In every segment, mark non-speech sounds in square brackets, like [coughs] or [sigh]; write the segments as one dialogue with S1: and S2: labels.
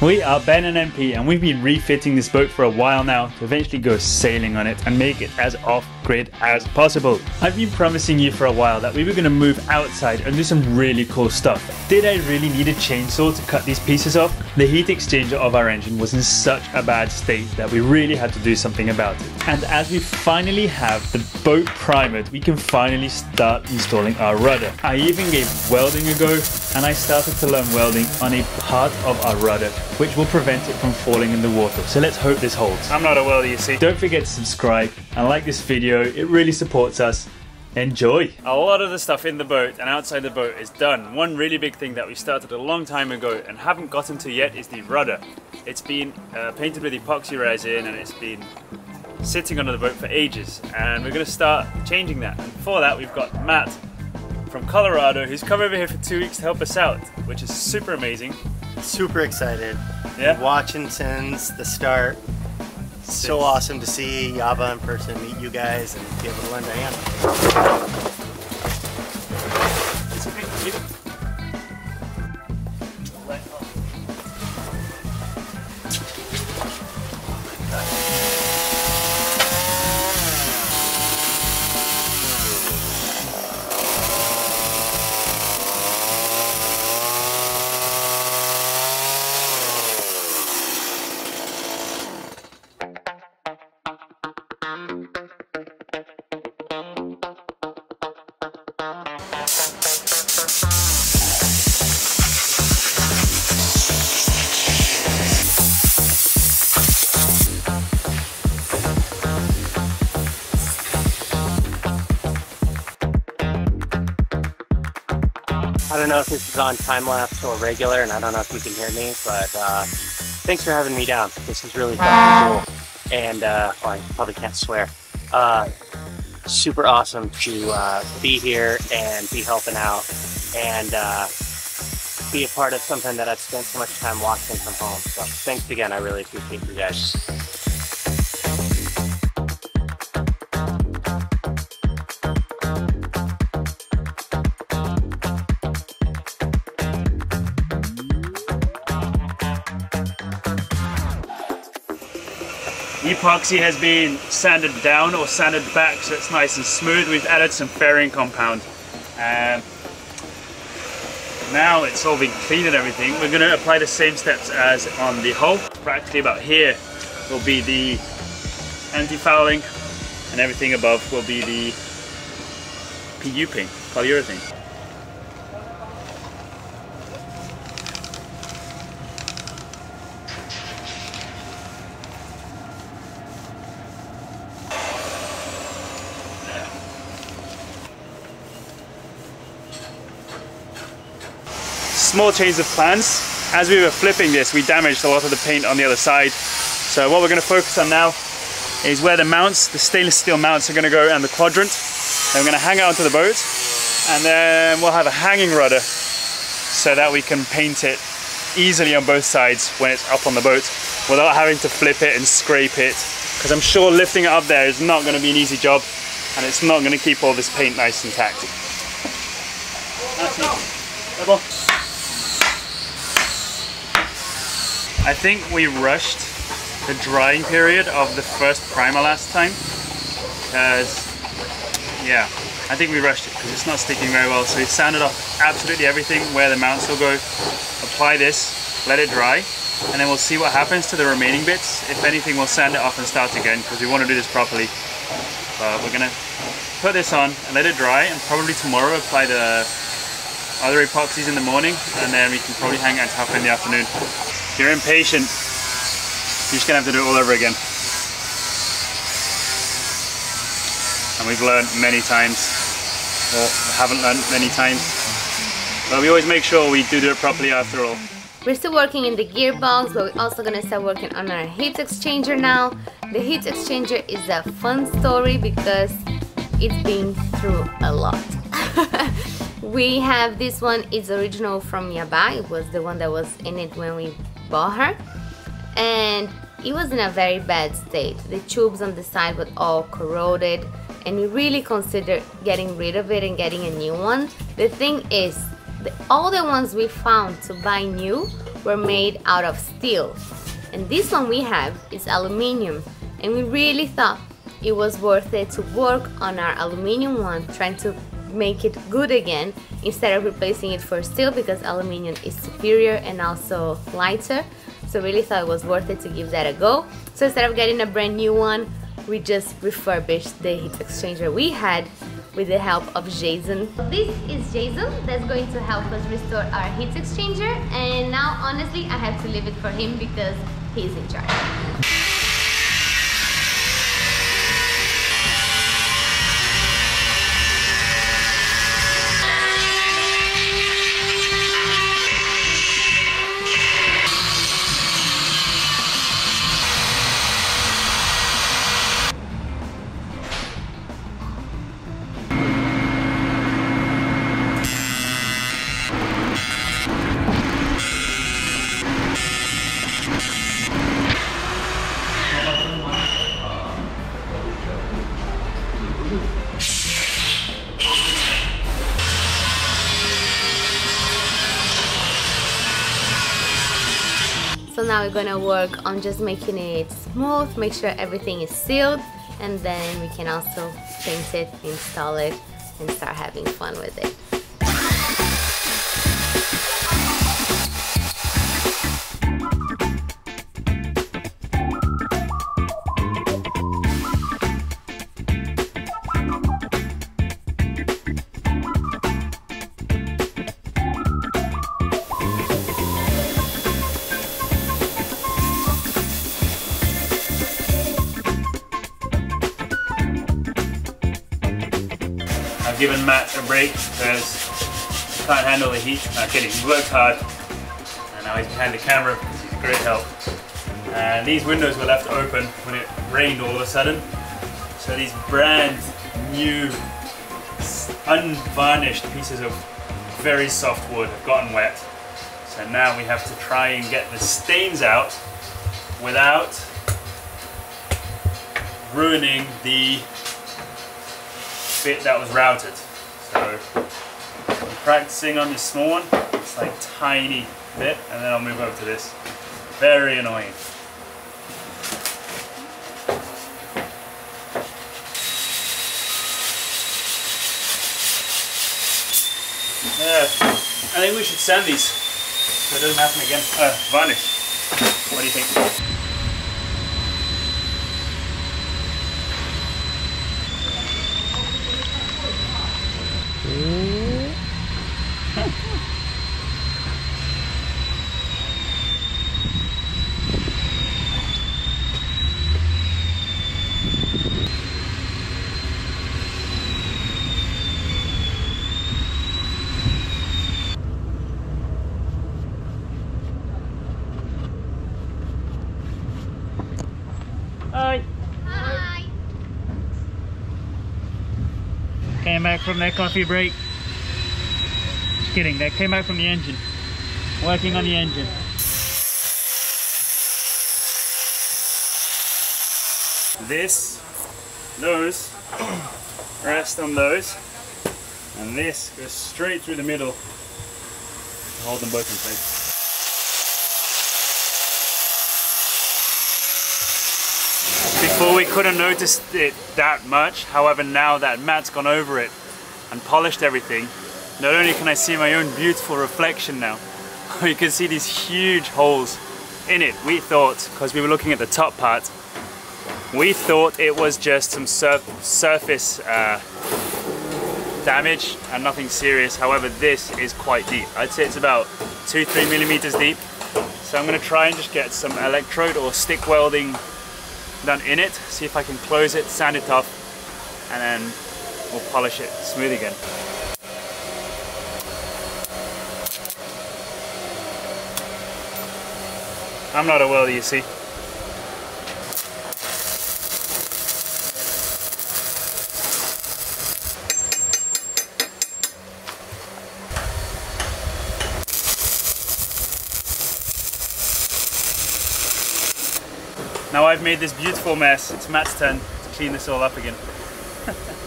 S1: We are Ben and MP and we've been refitting this boat for a while now to eventually go sailing on it and make it as off-grid as possible. I've been promising you for a while that we were going to move outside and do some really cool stuff. Did I really need a chainsaw to cut these pieces off? The heat exchanger of our engine was in such a bad state that we really had to do something about it. And as we finally have the boat primed, we can finally start installing our rudder. I even gave welding a go and I started to learn welding on a part of our rudder which will prevent it from falling in the water. So let's hope this holds. I'm not a welder, you see. Don't forget to subscribe and like this video. It really supports us. Enjoy! A lot of the stuff in the boat and outside the boat is done. One really big thing that we started a long time ago and haven't gotten to yet is the rudder. It's been uh, painted with epoxy resin and it's been sitting under the boat for ages and we're going to start changing that. And for that we've got Matt from Colorado who's come over here for two weeks to help us out, which is super amazing.
S2: Super excited.
S1: Yeah.
S2: Watching since the start. So awesome to see Yaba in person, meet you guys, and be able to lend a hand. I don't know if this is on time lapse or regular, and I don't know if you can hear me, but uh, thanks for having me down. This is really fun cool. And, uh, oh, I probably can't swear. Uh, super awesome to uh, be here and be helping out and uh, be a part of something that I've spent so much time watching from home. So thanks again. I really appreciate you guys.
S1: Epoxy has been sanded down or sanded back so it's nice and smooth. We've added some fairing compound. Um, now it's all been cleaned and everything. We're going to apply the same steps as on the hull. Practically about here will be the anti-fouling and everything above will be the PU paint, polyurethane. Small change of plans. As we were flipping this, we damaged a lot of the paint on the other side. So what we're going to focus on now is where the mounts, the stainless steel mounts are going to go and the quadrant. And we're going to hang it onto the boat and then we'll have a hanging rudder so that we can paint it easily on both sides when it's up on the boat without having to flip it and scrape it because I'm sure lifting it up there is not going to be an easy job and it's not going to keep all this paint nice and tacked. I think we rushed the drying period of the first primer last time because yeah I think we rushed it because it's not sticking very well. So we sanded off absolutely everything where the mounts will go apply this let it dry and then we'll see what happens to the remaining bits. If anything we'll sand it off and start again because we want to do this properly. But we're gonna put this on and let it dry and probably tomorrow apply the other epoxies in the morning and then we can probably hang it half in the afternoon if you're impatient, you're just gonna have to do it all over again. And we've learned many times, or haven't learned many times. But we always make sure we do do it properly after all.
S3: We're still working in the gearbox, but we're also gonna start working on our heat exchanger now. The heat exchanger is a fun story because it's been through a lot. [laughs] we have this one, it's original from Yaba. It was the one that was in it when we bought her and it was in a very bad state. The tubes on the side were all corroded and we really considered getting rid of it and getting a new one. The thing is, the, all the ones we found to buy new were made out of steel. And this one we have is aluminium. And we really thought it was worth it to work on our aluminium one, trying to make it good again instead of replacing it for steel because aluminium is superior and also lighter. So really thought it was worth it to give that a go. So instead of getting a brand new one, we just refurbished the heat exchanger we had with the help of Jason. This is Jason that's going to help us restore our heat exchanger and now honestly I have to leave it for him because he's in charge. Now we're gonna work on just making it smooth, make sure everything is sealed, and then we can also paint it, install it, and start having fun with it.
S1: I've given Matt a break because he can't handle the heat. Not kidding, he's worked hard and now he's behind the camera because he's a great help. And these windows were left open when it rained all of a sudden. So these brand new, unvarnished pieces of very soft wood have gotten wet. So now we have to try and get the stains out without ruining the bit that was routed. So I'm practicing on this small one, it's like tiny bit, and then I'll move over to this. Very annoying. Yeah, I think we should sand these so it doesn't happen again. Uh, varnish. What do you think? From their coffee break. Just kidding, they came back from the engine. Working on the engine. This, those, [coughs] rest on those, and this goes straight through the middle to hold them both in place. Before we couldn't notice it that much, however now that Matt's gone over it and polished everything, not only can I see my own beautiful reflection now, [laughs] you can see these huge holes in it. We thought, because we were looking at the top part, we thought it was just some surf surface uh, damage and nothing serious. However, this is quite deep. I'd say it's about two, three millimeters deep. So I'm gonna try and just get some electrode or stick welding done in it, see if I can close it, sand it off, and then we'll polish it smooth again. I'm not a welder, you see. Now I've made this beautiful mess. It's Matt's turn to clean this all up again. [laughs]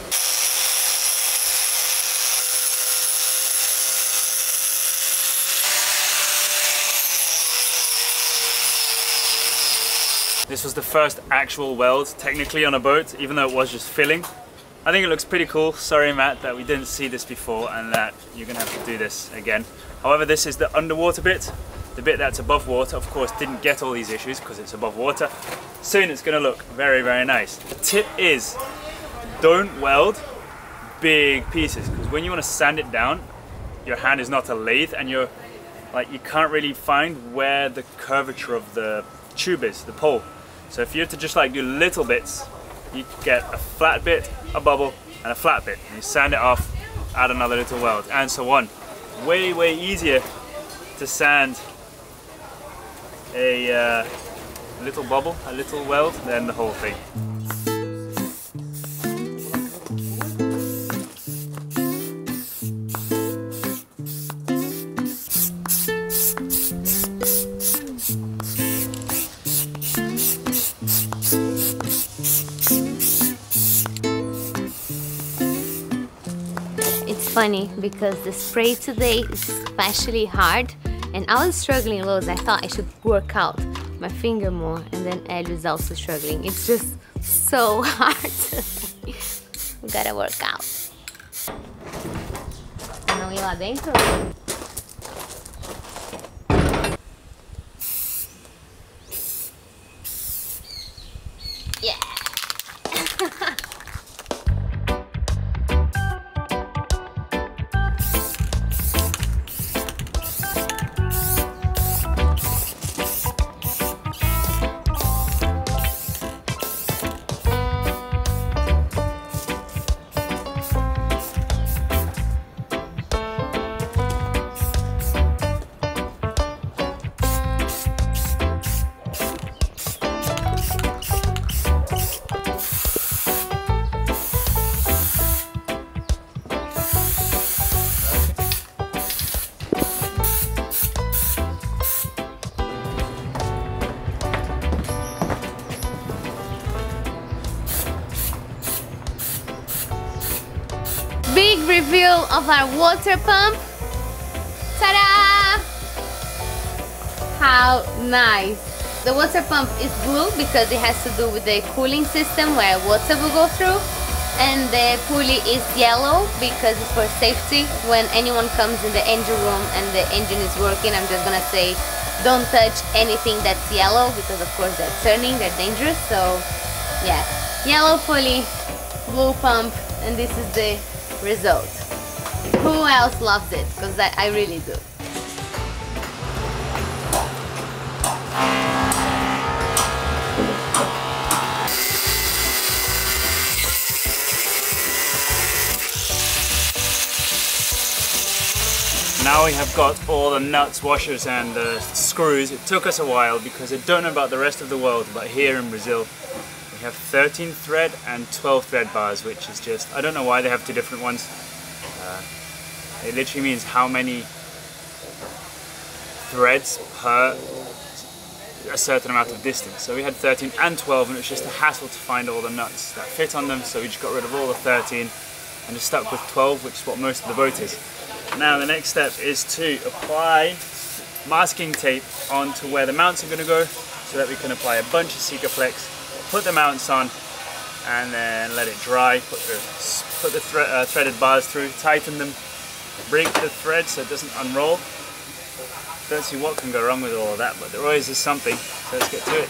S1: This was the first actual weld, technically on a boat, even though it was just filling. I think it looks pretty cool. Sorry, Matt, that we didn't see this before and that you're gonna have to do this again. However, this is the underwater bit. The bit that's above water, of course, didn't get all these issues because it's above water. Soon it's gonna look very, very nice. The tip is, don't weld big pieces because when you wanna sand it down, your hand is not a lathe and you're like, you can't really find where the curvature of the tube is, the pole. So if you have to just like do little bits, you get a flat bit, a bubble, and a flat bit. And you sand it off, add another little weld, and so on. Way, way easier to sand a uh, little bubble, a little weld, than the whole thing.
S3: Because the spray today is especially hard and I was struggling loads. I thought I should work out my finger more and then Ed was also struggling. It's just so [laughs] hard. we gotta work out. Não ir lá dentro? Reveal of our water pump. Ta-da! How nice. The water pump is blue because it has to do with the cooling system where water will go through. And the pulley is yellow because it's for safety. When anyone comes in the engine room and the engine is working, I'm just gonna say, don't touch anything that's yellow because of course they're turning, they're dangerous. So yeah, yellow pulley, blue pump, and this is the result. Who else loves it? Because I, I really do.
S1: Now we have got all the nuts, washers and the screws. It took us a while because I don't know about the rest of the world, but here in Brazil we have 13 thread and 12 thread bars, which is just, I don't know why they have two different ones. Uh, it literally means how many threads per a certain amount of distance. So we had 13 and 12 and it was just a hassle to find all the nuts that fit on them. So we just got rid of all the 13 and just stuck with 12, which is what most of the boat is. Now the next step is to apply masking tape onto where the mounts are going to go so that we can apply a bunch of Sikaflex put the mounts on and then let it dry, put the, put the thre uh, threaded bars through, tighten them, break the thread so it doesn't unroll. Don't see what can go wrong with all of that, but there always is something, so let's get to it.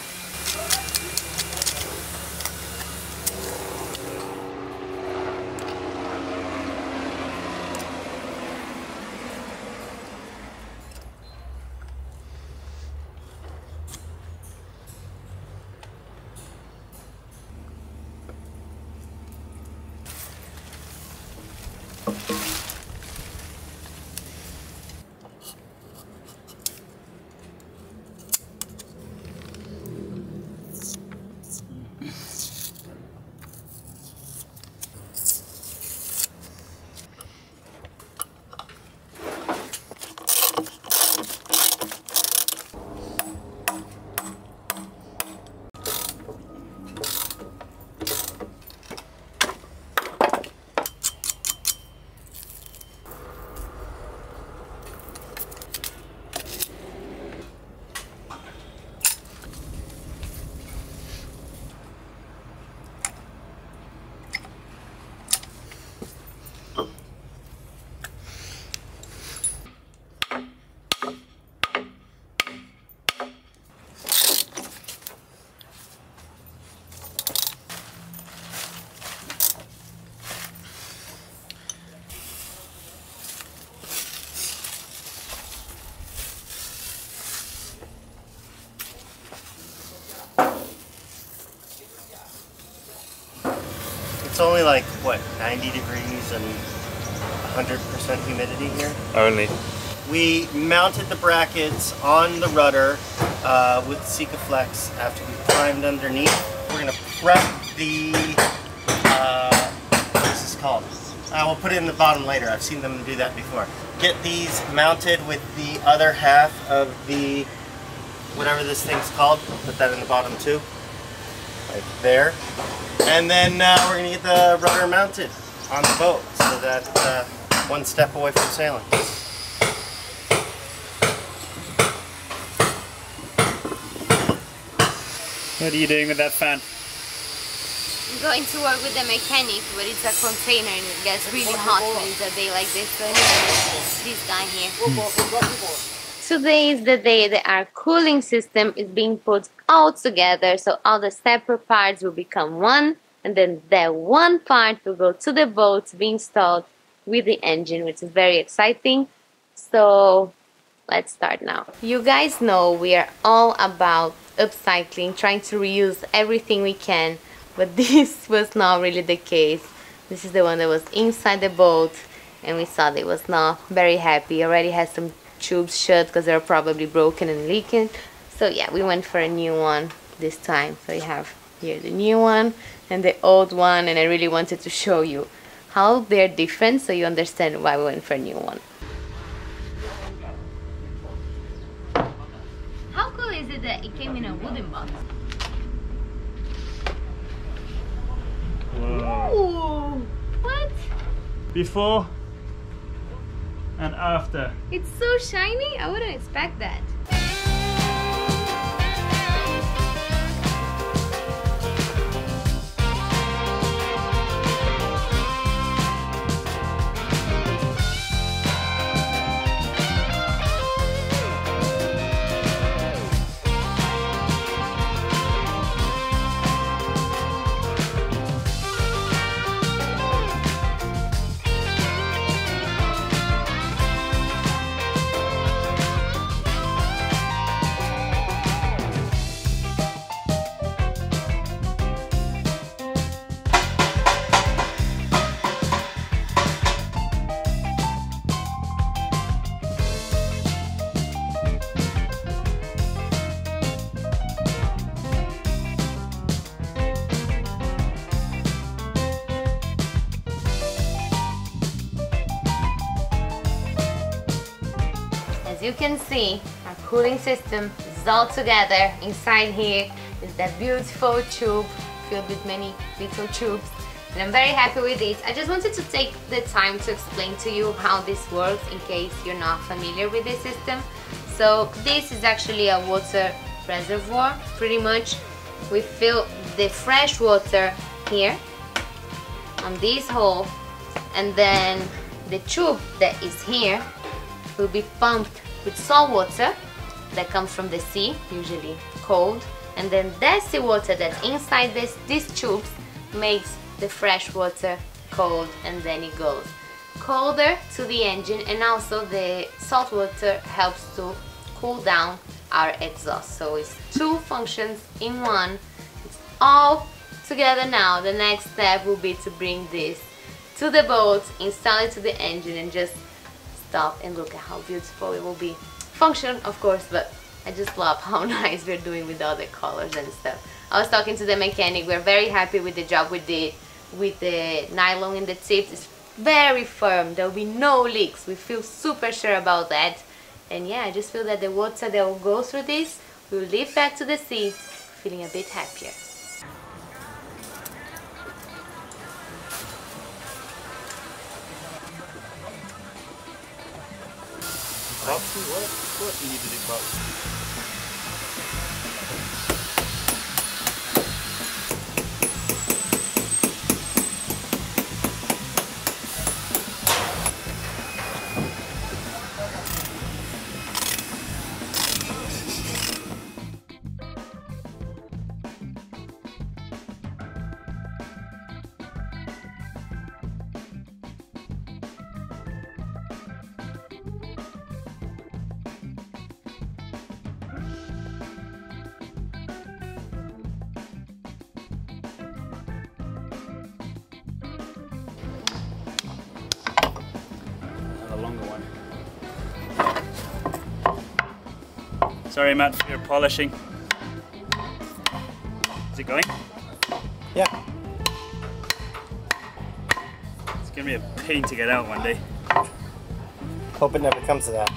S4: Only like, what, 90 degrees and 100% humidity here?
S1: Only.
S4: We mounted the brackets on the rudder uh, with Sikaflex after we primed underneath. We're going to prep the, uh, what is this called? Uh, we'll put it in the bottom later. I've seen them do that before. Get these mounted with the other half of the, whatever this thing's called. Put that in the bottom too. Like there. And then uh, we're going to get the rudder mounted on the boat so that uh, one step away from sailing.
S1: What are you doing with that fan?
S3: I'm going to work with the mechanic, but it's a container and it gets really hot when it's a day like this. So anyway, this guy here. Today is the day that our cooling system is being put all together, so all the separate parts will become one, and then that one part will go to the boat to be installed with the engine, which is very exciting. So let's start now. You guys know we are all about upcycling, trying to reuse everything we can, but [laughs] this was not really the case. This is the one that was inside the boat and we saw that it was not very happy. Already has some tubes shut because they're probably broken and leaking. So yeah, we went for a new one this time. So you have here the new one and the old one and I really wanted to show you how they're different so you understand why we went for a new one. How cool is it that it came in a wooden box?
S1: Whoa.
S3: Ooh, what?
S1: Before and after.
S3: It's so shiny. I wouldn't expect that. Can see, our cooling system is all together. Inside here is that beautiful tube filled with many little tubes. And I'm very happy with it. I just wanted to take the time to explain to you how this works in case you're not familiar with this system. So this is actually a water reservoir, pretty much. We fill the fresh water here on this hole and then the tube that is here will be pumped with salt water that comes from the sea, usually cold, and then that seawater that's inside this these tubes makes the fresh water cold and then it goes colder to the engine and also the salt water helps to cool down our exhaust. So it's two functions in one. It's all together now. The next step will be to bring this to the boat install it to the engine and just stop and look at how beautiful it will be. Function of course but I just love [laughs] how nice we're doing with all the colors and stuff. I was talking to the mechanic. We're very happy with the job we did with the nylon in the tips. It's very firm. There will be no leaks. We feel super sure about that. And yeah I just feel that the water that will go through this will leave back to the sea feeling a bit happier
S4: Boxy? What? What? You need to do boxy.
S1: Sorry, Matt, for your polishing. Is it going?
S4: Yeah.
S1: It's gonna be a pain to get out one day.
S4: Hope it never comes to that.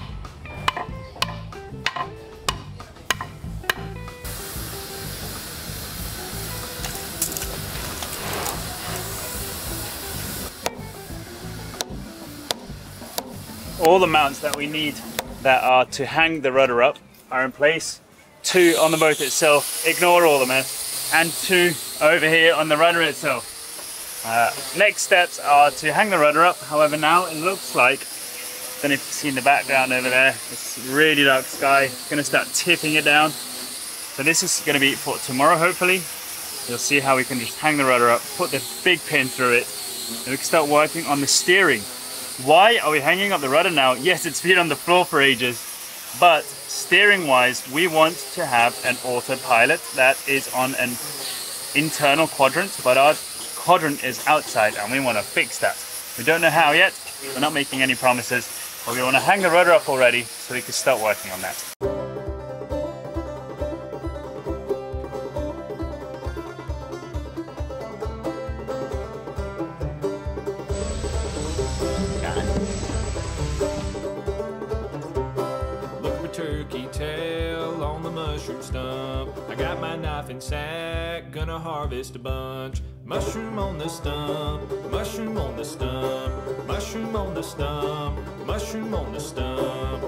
S1: all the mounts that we need that are to hang the rudder up are in place. Two on the boat itself, ignore all the mess, and two over here on the rudder itself. Uh, next steps are to hang the rudder up. However, now it looks like, don't know if you see in the background over there, it's really dark sky. Gonna start tipping it down. So this is gonna be for tomorrow, hopefully. You'll see how we can just hang the rudder up, put the big pin through it, and we can start working on the steering. Why are we hanging up the rudder now? Yes, it's been on the floor for ages, but steering wise, we want to have an autopilot that is on an internal quadrant, but our quadrant is outside and we want to fix that. We don't know how yet, we're not making any promises, but we want to hang the rudder up already so we can start working on that.
S5: Harvest a bunch. Mushroom on the stump, mushroom on the stump, mushroom on the stump, mushroom on the stump.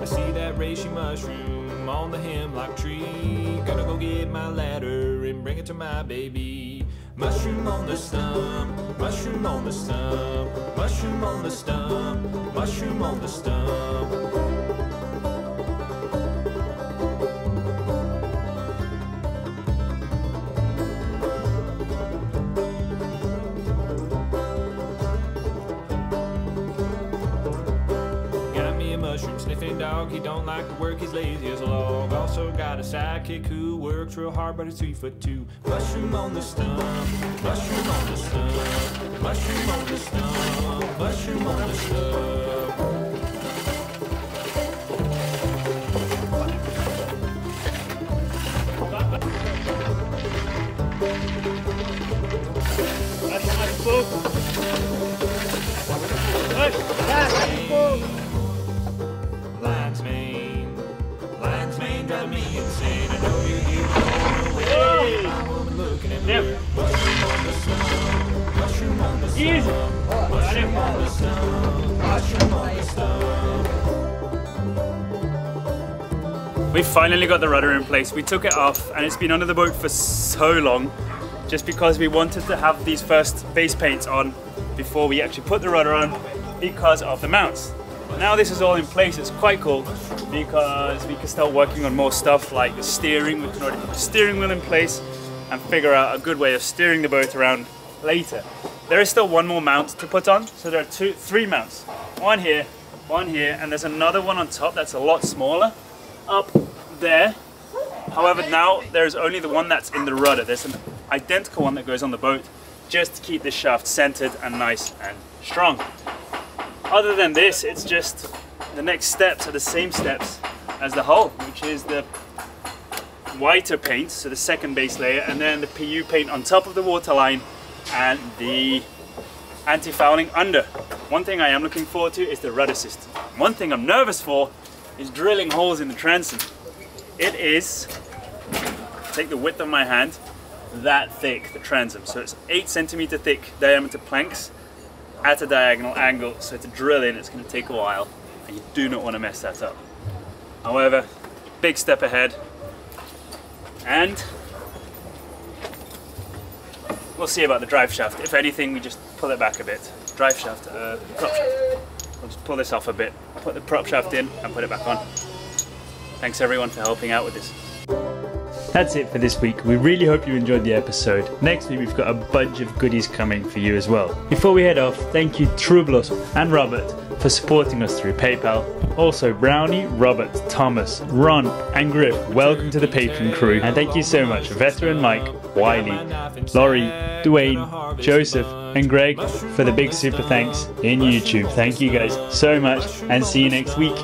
S5: I see that reishi mushroom on the hemlock tree. Gonna go get my ladder and bring it to my baby. Mushroom on the stump, mushroom on the stump, mushroom on the stump, mushroom on the stump. He don't like to work, he's lazy as a log. Also got a sidekick who works real hard, but he's three foot two. Mushroom on the stump, mushroom on the stump, mushroom on the stump, mushroom on the stump. Lion's insane. I know you're here away. Woman looking at. Mushroom on the mushroom on the mushroom on the mushroom on the.
S1: We finally got the rudder in place. We took it off and it's been under the boat for so long just because we wanted to have these first base paints on before we actually put the rudder on because of the mounts. Now this is all in place, it's quite cool because we can start working on more stuff like the steering. We can already put the steering wheel in place and figure out a good way of steering the boat around later. There is still one more mount to put on, so there are two, three mounts. One here, one here, and there's another one on top that's a lot smaller up there. However, now there's only the one that's in the rudder. There's an identical one that goes on the boat just to keep the shaft centered and nice and strong. Other than this, it's just the next steps are the same steps as the hull, which is the whiter paint, so the second base layer, and then the PU paint on top of the waterline and the anti-fouling under. One thing I am looking forward to is the rudder system. One thing I'm nervous for is drilling holes in the transom. It is, take the width of my hand, that thick, the transom. So it's eight centimeter thick diameter planks at a diagonal angle. So to drill in, it's gonna take a while and you do not wanna mess that up. However, big step ahead. And we'll see about the drive shaft. If anything, we just pull it back a bit. Drive shaft, uh, prop shaft. We'll just pull this off a bit, put the prop shaft in and put it back on. Thanks everyone for helping out with this. That's it for this week. We really hope you enjoyed the episode. Next week, we've got a bunch of goodies coming for you as well. Before we head off, thank you Trublos and Robert for supporting us through PayPal. Also, Brownie, Robert, Thomas, Ron, and Griff, welcome to the Patreon crew. And thank you so much, Veteran Mike, Wiley, Laurie, Dwayne, Joseph, and Greg for the big super thanks in YouTube. Thank you guys so much, and see you next week.